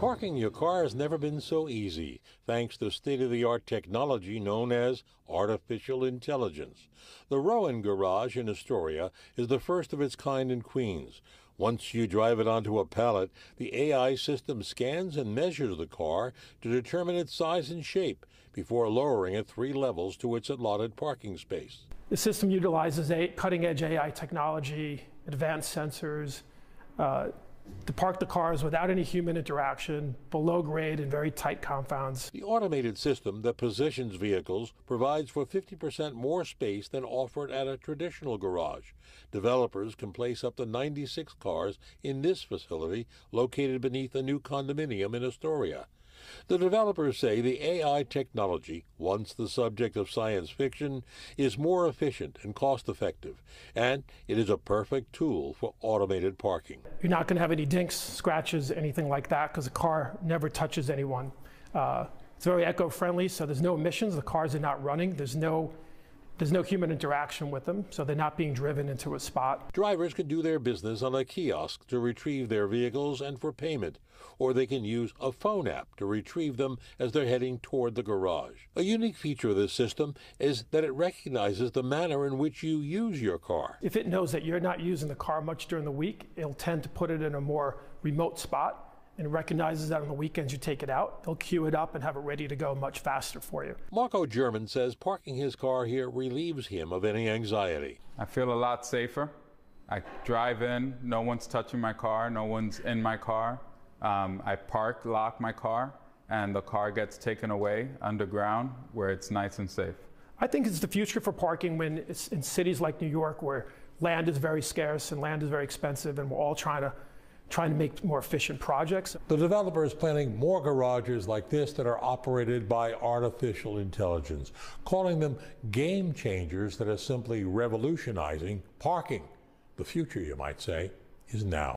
Parking your car has never been so easy thanks to state of the art technology known as artificial intelligence. The Rowan Garage in Astoria is the first of its kind in Queens. Once you drive it onto a pallet, the AI system scans and measures the car to determine its size and shape before lowering it three levels to its allotted parking space. The system utilizes cutting edge AI technology, advanced sensors, uh, to park the cars without any human interaction, below grade in very tight confounds. The automated system that positions vehicles provides for 50% more space than offered at a traditional garage. Developers can place up to 96 cars in this facility located beneath a new condominium in Astoria. The developers say the AI technology, once the subject of science fiction, is more efficient and cost effective, and it is a perfect tool for automated parking. You're not going to have any dinks, scratches, anything like that, because the car never touches anyone. Uh, it's very eco friendly, so there's no emissions. The cars are not running. There's no there's no human interaction with them, so they're not being driven into a spot. Drivers can do their business on a kiosk to retrieve their vehicles and for payment, or they can use a phone app to retrieve them as they're heading toward the garage. A unique feature of this system is that it recognizes the manner in which you use your car. If it knows that you're not using the car much during the week, it'll tend to put it in a more remote spot and recognizes that on the weekends you take it out, they'll queue it up and have it ready to go much faster for you. Marco German says parking his car here relieves him of any anxiety. I feel a lot safer. I drive in, no one's touching my car, no one's in my car. Um, I park, lock my car, and the car gets taken away underground where it's nice and safe. I think it's the future for parking when it's in cities like New York where land is very scarce and land is very expensive, and we're all trying to trying to make more efficient projects. The developer is planning more garages like this that are operated by artificial intelligence, calling them game changers that are simply revolutionizing parking. The future, you might say, is now.